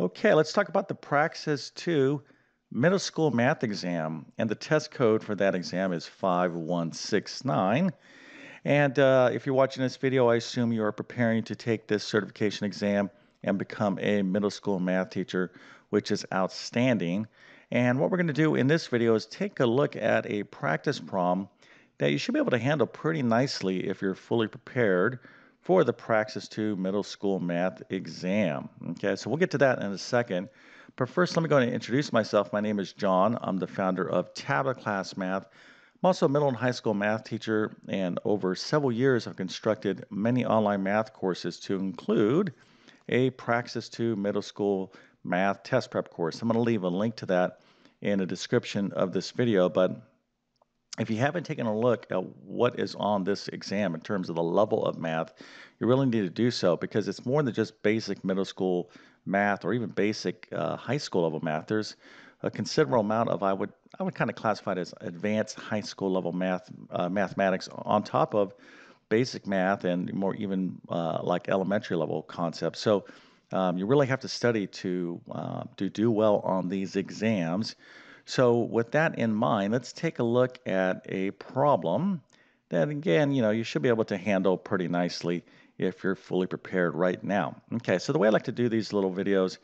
Okay, let's talk about the Praxis 2 middle school math exam. And the test code for that exam is 5169. And uh, if you're watching this video, I assume you are preparing to take this certification exam and become a middle school math teacher, which is outstanding. And what we're going to do in this video is take a look at a practice problem that you should be able to handle pretty nicely if you're fully prepared for the Praxis 2 middle school math exam. Okay, so we'll get to that in a second. But first, let me go and introduce myself. My name is John. I'm the founder of TabletClass Math. I'm also a middle and high school math teacher, and over several years, I've constructed many online math courses to include a Praxis 2 middle school math test prep course. I'm going to leave a link to that in the description of this video, but if you haven't taken a look at what is on this exam in terms of the level of math, you really need to do so because it's more than just basic middle school math or even basic uh, high school level math. There's a considerable amount of I would I would kind of classify it as advanced high school level math uh, mathematics on top of basic math and more even uh, like elementary level concepts. So um, you really have to study to uh, to do well on these exams. So with that in mind, let's take a look at a problem that again, you know, you should be able to handle pretty nicely if you're fully prepared right now. Okay, so the way I like to do these little videos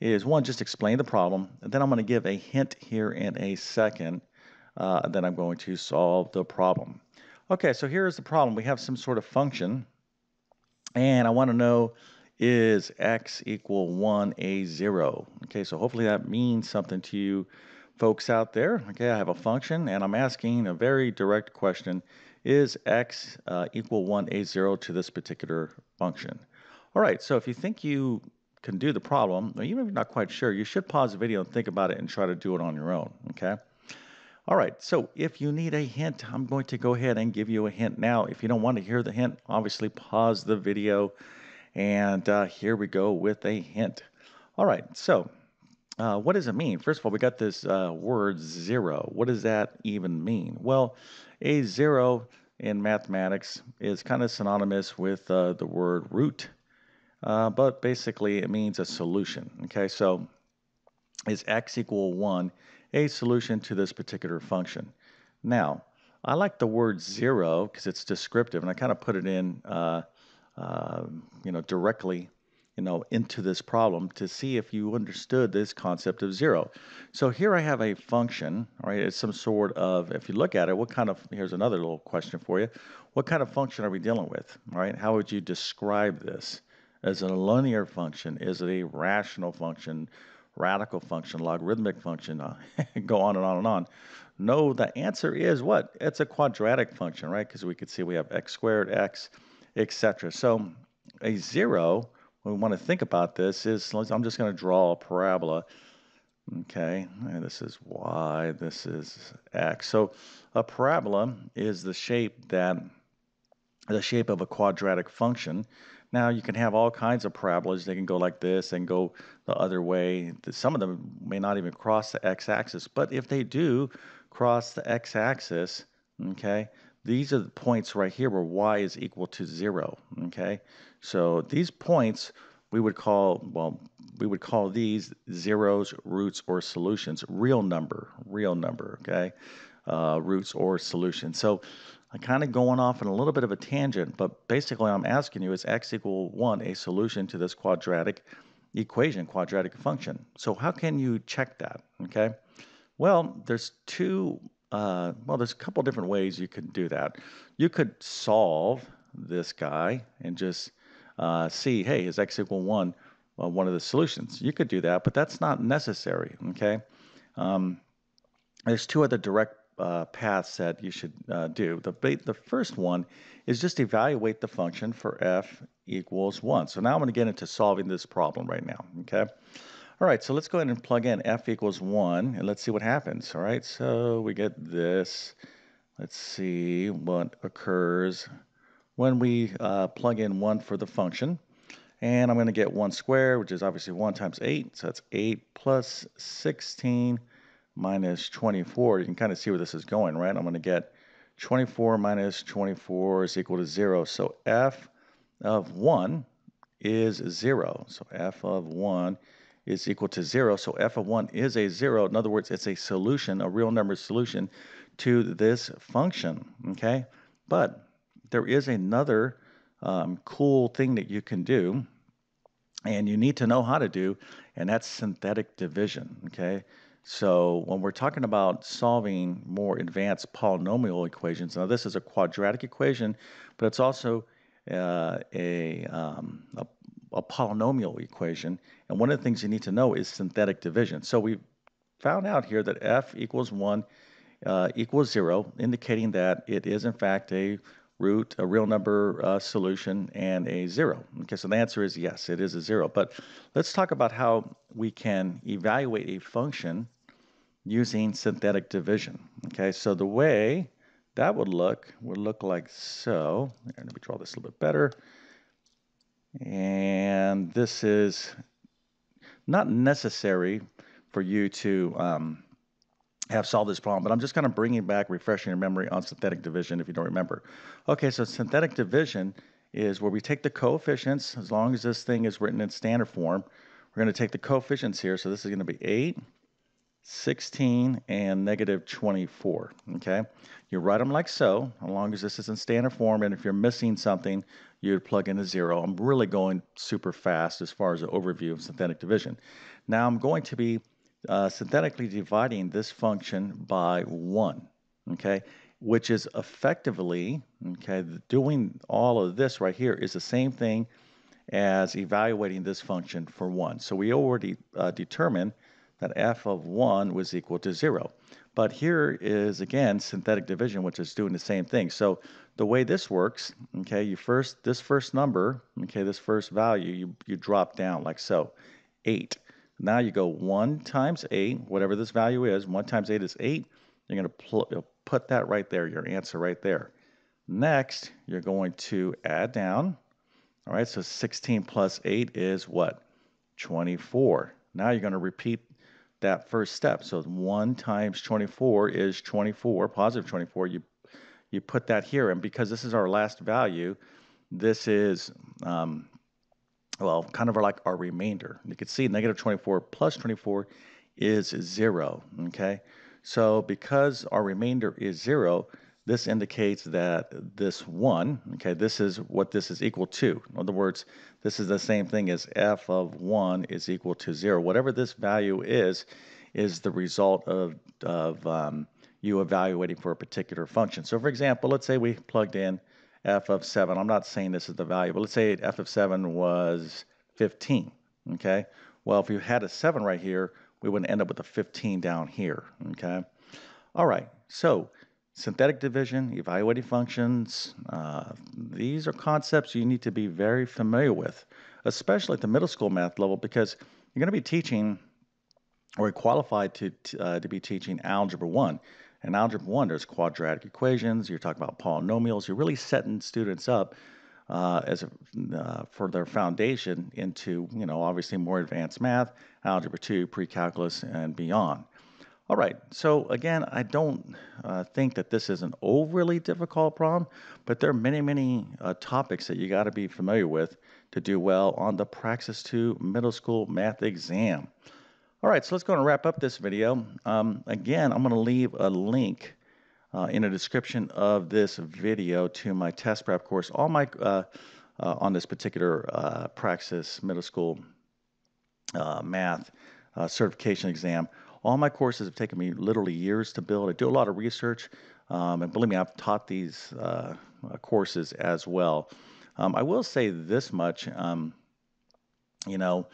is one, just explain the problem, and then I'm going to give a hint here in a second, uh, then I'm going to solve the problem. Okay, so here's the problem. We have some sort of function, and I want to know is x equal 1 a 0? Okay, so hopefully that means something to you folks out there. Okay, I have a function and I'm asking a very direct question. Is x uh, equal 1 a 0 to this particular function? All right, so if you think you can do the problem, or even if you're not quite sure, you should pause the video and think about it and try to do it on your own, okay? All right, so if you need a hint, I'm going to go ahead and give you a hint now. If you don't want to hear the hint, obviously pause the video. And uh, here we go with a hint. All right, so uh, what does it mean? First of all, we got this uh, word zero. What does that even mean? Well, a zero in mathematics is kind of synonymous with uh, the word root, uh, but basically it means a solution. Okay, so is x equal 1 a solution to this particular function? Now, I like the word zero because it's descriptive, and I kind of put it in, uh, you know, directly you know, into this problem to see if you understood this concept of zero. So here I have a function, right? It's some sort of, if you look at it, what kind of, here's another little question for you. What kind of function are we dealing with, right? How would you describe this? Is it a linear function? Is it a rational function, radical function, logarithmic function? Uh, go on and on and on. No, the answer is what? It's a quadratic function, right? Because we could see we have x squared, x, etc. So a zero we want to think about this is I'm just going to draw a parabola. Okay, and this is y, this is x. So a parabola is the shape that the shape of a quadratic function. Now you can have all kinds of parabolas. They can go like this and go the other way. Some of them may not even cross the x-axis, but if they do cross the x-axis, okay, these are the points right here where y is equal to zero, okay? So these points we would call, well, we would call these zeros, roots, or solutions, real number, real number, okay? Uh, roots or solutions. So I'm kind of going off on a little bit of a tangent, but basically I'm asking you, is x equal 1 a solution to this quadratic equation, quadratic function? So how can you check that, okay? Well, there's two uh, well, there's a couple different ways you could do that. You could solve this guy and just uh, see, hey, is x equal 1 well, one of the solutions? You could do that, but that's not necessary, okay? Um, there's two other direct uh, paths that you should uh, do. The, the first one is just evaluate the function for f equals 1. So now I'm going to get into solving this problem right now, okay? All right, so let's go ahead and plug in f equals 1, and let's see what happens. All right, so we get this. Let's see what occurs when we uh, plug in 1 for the function. And I'm going to get 1 squared, which is obviously 1 times 8. So that's 8 plus 16 minus 24. You can kind of see where this is going, right? I'm going to get 24 minus 24 is equal to 0. So f of 1 is 0. So f of 1 is equal to 0. So f of 1 is a 0. In other words, it's a solution, a real number solution to this function, okay? But there is another um, cool thing that you can do, and you need to know how to do, and that's synthetic division, okay? So when we're talking about solving more advanced polynomial equations, now this is a quadratic equation, but it's also uh, a, um, a, a polynomial equation. And one of the things you need to know is synthetic division. So we found out here that f equals 1 uh, equals 0, indicating that it is in fact a root, a real number uh, solution, and a 0. Okay, so the answer is yes, it is a 0. But let's talk about how we can evaluate a function using synthetic division. Okay, so the way that would look would look like so. Let me draw this a little bit better. And this is not necessary for you to um, have solved this problem, but I'm just kind of bringing back, refreshing your memory on synthetic division if you don't remember. Okay, so synthetic division is where we take the coefficients, as long as this thing is written in standard form, we're going to take the coefficients here. So this is going to be 8, 16, and negative 24. Okay, you write them like so, as long as this is in standard form, and if you're missing something, you'd plug in a zero. I'm really going super fast as far as the overview of synthetic division. Now I'm going to be uh, synthetically dividing this function by 1, okay, which is effectively, okay, doing all of this right here is the same thing as evaluating this function for 1. So we already uh, determined that f of 1 was equal to 0. But here is, again, synthetic division, which is doing the same thing. So the way this works, okay, you first, this first number, okay, this first value, you, you drop down like so, 8. Now you go 1 times 8, whatever this value is, 1 times 8 is 8. You're to put that right there, your answer right there. Next, you're going to add down. All right, so 16 plus 8 is what? 24. Now you're going to repeat that first step. So 1 times 24 is 24, positive 24. You, you put that here, and because this is our last value, this is um, well, kind of like our remainder. You can see negative 24 plus 24 is 0, okay? So because our remainder is 0, this indicates that this 1, okay, this is what this is equal to. In other words, this is the same thing as f of 1 is equal to 0. Whatever this value is, is the result of, of um, you evaluating for a particular function. So for example, let's say we plugged in f of 7. I'm not saying this is the value, but let's say f of 7 was 15, okay? Well, if you had a 7 right here, we wouldn't end up with a 15 down here, okay? All right, so synthetic division, evaluating functions, uh, these are concepts you need to be very familiar with, especially at the middle school math level because you're going to be teaching or qualified to, uh, to be teaching Algebra 1. In Algebra 1, there's quadratic equations, you're talking about polynomials, you're really setting students up uh, as a, uh, for their foundation into, you know, obviously more advanced math, Algebra 2, pre-calculus, and beyond. All right, so again, I don't uh, think that this is an overly difficult problem, but there are many, many uh, topics that you got to be familiar with to do well on the Praxis 2 middle school math exam. All right, so let's go and wrap up this video. Um, again, I'm going to leave a link uh, in the description of this video to my test prep course. All my uh, uh, on this particular uh, Praxis middle school math certification exam. All my courses have taken me literally years to build. I do a lot of research, um, and believe me, I've taught these courses as well. Um, I will say this much. Um, you know,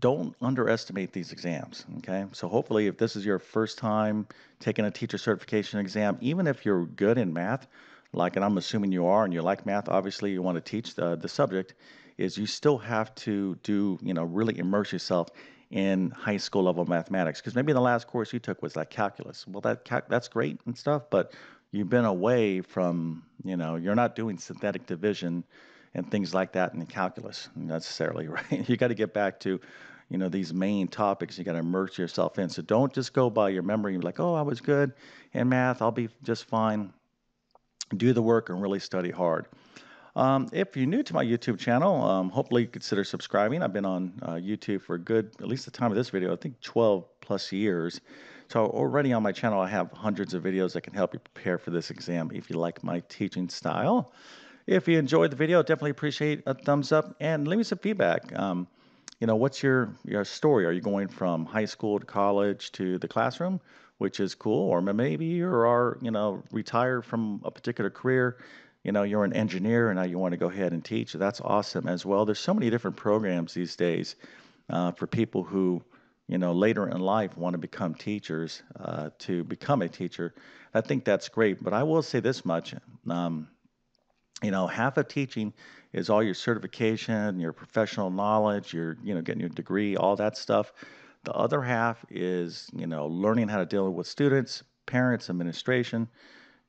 don't underestimate these exams, okay? So hopefully if this is your first time taking a teacher certification exam, even if you're good in math, like and I'm assuming you are and you like math, obviously you want to teach the, the subject, is you still have to do, you know, really immerse yourself in high school level mathematics because maybe the last course you took was like calculus. Well, that that's great and stuff, but you've been away from, you know, you're not doing synthetic division and things like that in calculus necessarily, right? You got to get back to you know these main topics you got to immerse yourself in so don't just go by your memory and like oh i was good in math i'll be just fine do the work and really study hard Um, if you're new to my YouTube channel, um, hopefully consider subscribing. I've been on uh, YouTube for a good, at least the time of this video, I think 12 plus years. So already on my channel, I have hundreds of videos that can help you prepare for this exam if you like my teaching style. If you enjoyed the video, definitely appreciate a thumbs up and leave me some feedback. Um, you know, what's your, your story? Are you going from high school to college to the classroom, which is cool, or maybe you are, you know, retired from a particular career you know you're an engineer and now you want to go ahead and teach that's awesome as well. There's so many different programs these days uh, for people who you know later in life want to become teachers uh, to become a teacher. I think that's great but i will say this much um, you know half of teaching is all your certification your professional knowledge your you know getting your degree all that stuff. The other half is you know learning how to deal with students parents administration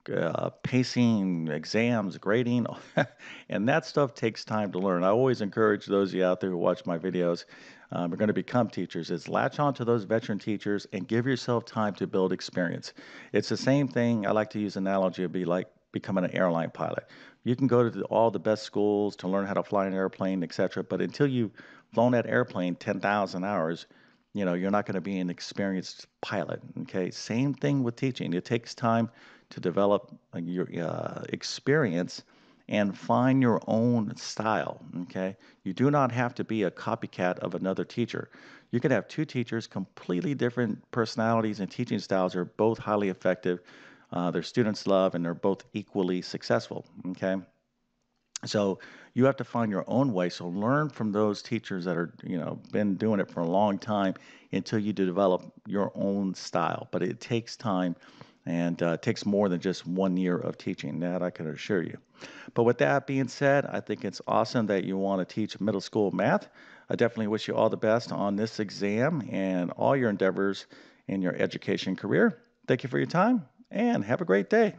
uh, pacing, exams, grading, and that stuff takes time to learn. I always encourage those of you out there who watch my videos, um, are going to become teachers, is latch on to those veteran teachers and give yourself time to build experience. It's the same thing. I like to use analogy of be like becoming an airline pilot. You can go to all the best schools to learn how to fly an airplane, etc. But until you've flown that airplane 10,000 hours, you know, you're not going to be an experienced pilot. Okay. Same thing with teaching. It takes time to develop your uh, experience and find your own style. Okay, you do not have to be a copycat of another teacher. You can have two teachers, completely different personalities and teaching styles, are both highly effective. Uh, their students love, and they're both equally successful. Okay, so you have to find your own way. So learn from those teachers that are you know been doing it for a long time until you develop your own style. But it takes time and uh, takes more than just one year of teaching. That I can assure you. But with that being said, I think it's awesome that you want to teach middle school math. I definitely wish you all the best on this exam and all your endeavors in your education career. Thank you for your time and have a great day.